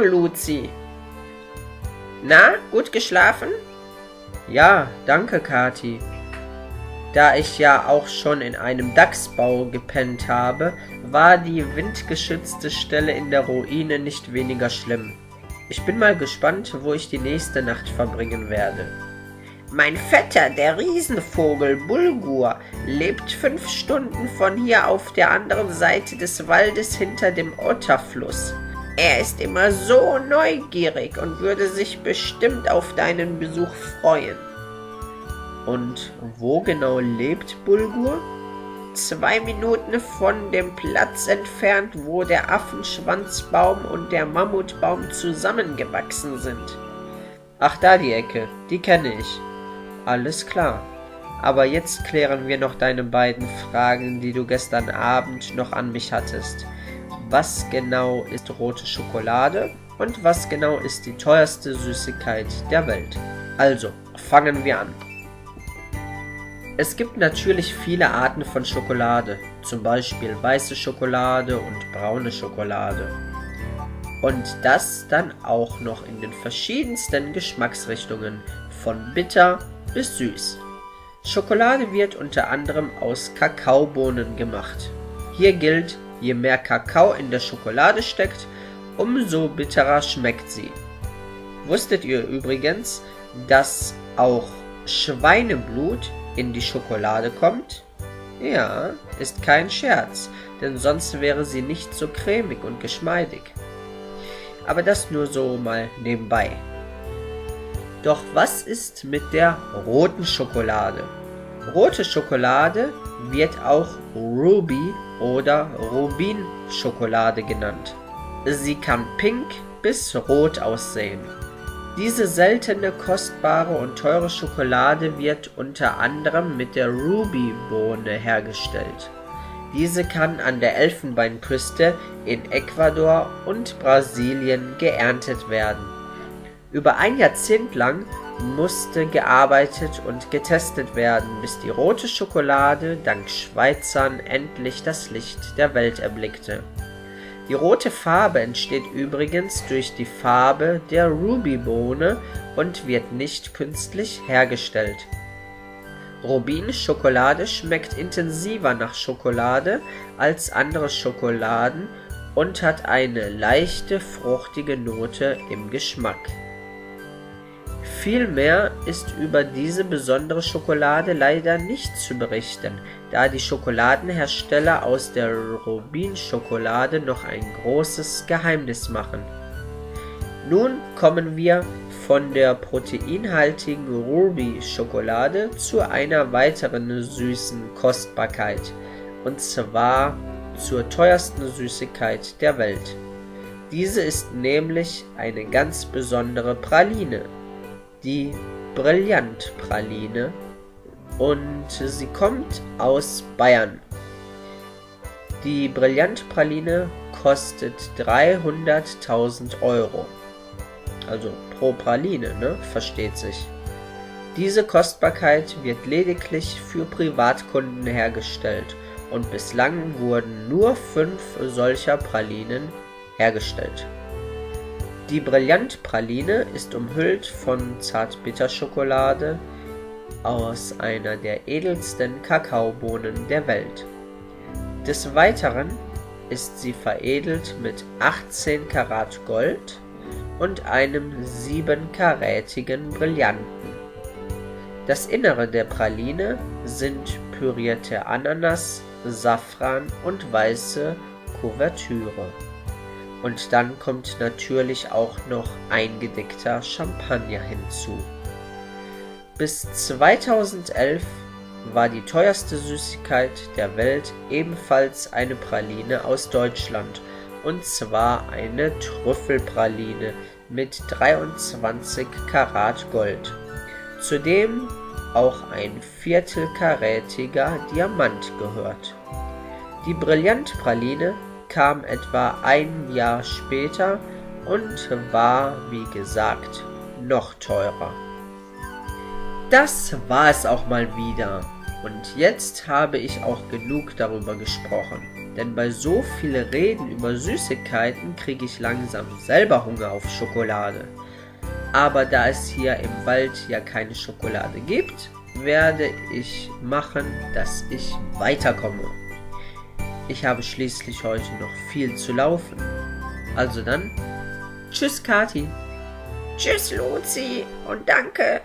Morgen, Luzi. Na, gut geschlafen? Ja, danke, Kati. Da ich ja auch schon in einem Dachsbau gepennt habe, war die windgeschützte Stelle in der Ruine nicht weniger schlimm. Ich bin mal gespannt, wo ich die nächste Nacht verbringen werde. Mein Vetter, der Riesenvogel Bulgur, lebt fünf Stunden von hier auf der anderen Seite des Waldes hinter dem Otterfluss. Er ist immer so neugierig und würde sich bestimmt auf deinen Besuch freuen. Und wo genau lebt Bulgur? Zwei Minuten von dem Platz entfernt, wo der Affenschwanzbaum und der Mammutbaum zusammengewachsen sind. Ach, da die Ecke, die kenne ich. Alles klar. Aber jetzt klären wir noch deine beiden Fragen, die du gestern Abend noch an mich hattest. Was genau ist rote Schokolade und was genau ist die teuerste Süßigkeit der Welt? Also, fangen wir an. Es gibt natürlich viele Arten von Schokolade, zum Beispiel weiße Schokolade und braune Schokolade. Und das dann auch noch in den verschiedensten Geschmacksrichtungen, von bitter bis süß. Schokolade wird unter anderem aus Kakaobohnen gemacht. Hier gilt, je mehr Kakao in der Schokolade steckt, umso bitterer schmeckt sie. Wusstet ihr übrigens, dass auch Schweineblut in die Schokolade kommt? Ja, ist kein Scherz, denn sonst wäre sie nicht so cremig und geschmeidig. Aber das nur so mal nebenbei. Doch was ist mit der roten Schokolade? Rote Schokolade wird auch Ruby oder Rubinschokolade genannt. Sie kann pink bis rot aussehen. Diese seltene, kostbare und teure Schokolade wird unter anderem mit der Ruby-Bohne hergestellt. Diese kann an der Elfenbeinküste in Ecuador und Brasilien geerntet werden. Über ein Jahrzehnt lang musste gearbeitet und getestet werden, bis die rote Schokolade dank Schweizern endlich das Licht der Welt erblickte. Die rote Farbe entsteht übrigens durch die Farbe der Ruby-Bohne und wird nicht künstlich hergestellt. Rubin-Schokolade schmeckt intensiver nach Schokolade als andere Schokoladen und hat eine leichte fruchtige Note im Geschmack. Viel mehr ist über diese besondere Schokolade leider nicht zu berichten, da die Schokoladenhersteller aus der Rubin-Schokolade noch ein großes Geheimnis machen. Nun kommen wir von der proteinhaltigen Ruby-Schokolade zu einer weiteren süßen Kostbarkeit, und zwar zur teuersten Süßigkeit der Welt. Diese ist nämlich eine ganz besondere Praline, die Brillantpraline und sie kommt aus Bayern. Die Brillantpraline kostet 300.000 Euro. Also pro Praline, ne? Versteht sich. Diese Kostbarkeit wird lediglich für Privatkunden hergestellt und bislang wurden nur fünf solcher Pralinen hergestellt. Die Brillantpraline ist umhüllt von Zartbitterschokolade aus einer der edelsten Kakaobohnen der Welt. Des Weiteren ist sie veredelt mit 18 Karat Gold und einem 7-karätigen Brillanten. Das Innere der Praline sind pürierte Ananas, Safran und weiße Kuvertüre. Und dann kommt natürlich auch noch eingedickter Champagner hinzu. Bis 2011 war die teuerste Süßigkeit der Welt ebenfalls eine Praline aus Deutschland, und zwar eine Trüffelpraline mit 23 Karat Gold. Zudem auch ein viertelkarätiger Diamant gehört. Die Brillantpraline kam etwa ein Jahr später und war, wie gesagt, noch teurer. Das war es auch mal wieder. Und jetzt habe ich auch genug darüber gesprochen, denn bei so viel Reden über Süßigkeiten kriege ich langsam selber Hunger auf Schokolade. Aber da es hier im Wald ja keine Schokolade gibt, werde ich machen, dass ich weiterkomme. Ich habe schließlich heute noch viel zu laufen. Also dann, tschüss Kati. Tschüss Luzi und danke